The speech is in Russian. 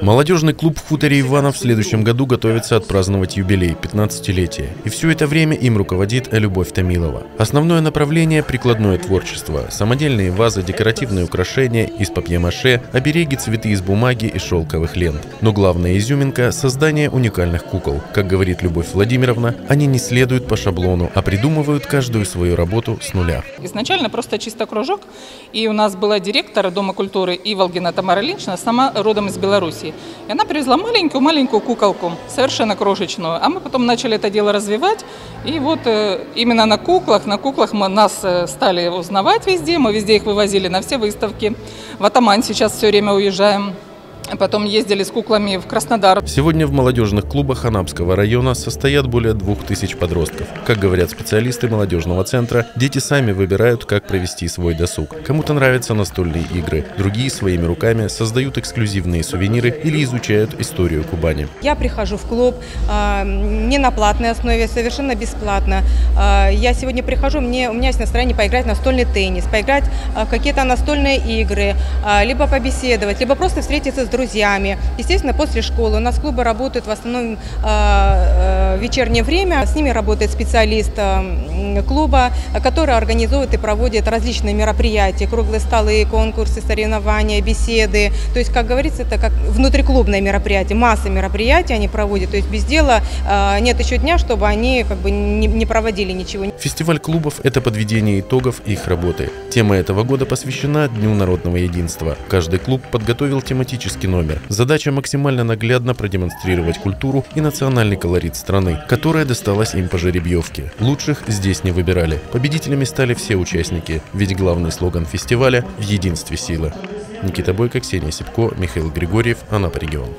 Молодежный клуб в хуторе Иванов в следующем году готовится отпраздновать юбилей – 15-летие. И все это время им руководит Любовь Томилова. Основное направление – прикладное творчество. Самодельные вазы, декоративные украшения из папье-маше, обереги, цветы из бумаги и шелковых лент. Но главная изюминка – создание уникальных кукол. Как говорит Любовь Владимировна, они не следуют по шаблону, а придумывают каждую свою работу с нуля. Изначально просто чисто кружок, и у нас была директор Дома культуры Иволгина Тамара Линчна, сама родом из Беларуси. И она привезла маленькую-маленькую куколку, совершенно крошечную. А мы потом начали это дело развивать. И вот э, именно на куклах, на куклах мы нас э, стали узнавать везде. Мы везде их вывозили на все выставки. В Атамань сейчас все время уезжаем. Потом ездили с куклами в Краснодар. Сегодня в молодежных клубах Анапского района состоят более двух тысяч подростков. Как говорят специалисты молодежного центра, дети сами выбирают, как провести свой досуг. Кому-то нравятся настольные игры, другие своими руками создают эксклюзивные сувениры или изучают историю Кубани. Я прихожу в клуб э, не на платной основе, совершенно бесплатно. Э, я сегодня прихожу, мне, у меня есть настроение поиграть в настольный теннис, поиграть э, в какие-то настольные игры, э, либо побеседовать, либо просто встретиться с друзьями. Естественно, после школы. У нас клубы работают в основном э, вечернее время. С ними работает специалист клуба, который организует и проводит различные мероприятия, круглые столы, конкурсы, соревнования, беседы. То есть, как говорится, это как внутриклубное мероприятие, масса мероприятий они проводят. То есть без дела нет еще дня, чтобы они как бы не, не проводили ничего. Фестиваль клубов – это подведение итогов их работы. Тема этого года посвящена Дню народного единства. Каждый клуб подготовил тематический номер. Задача максимально наглядно продемонстрировать культуру и национальный колорит страны, которая досталась им по жеребьевке. Лучших здесь не выбирали. Победителями стали все участники, ведь главный слоган фестиваля – «В единстве сила». Никита Бойко, Ксения Сипко, Михаил Григорьев, Анапа регион.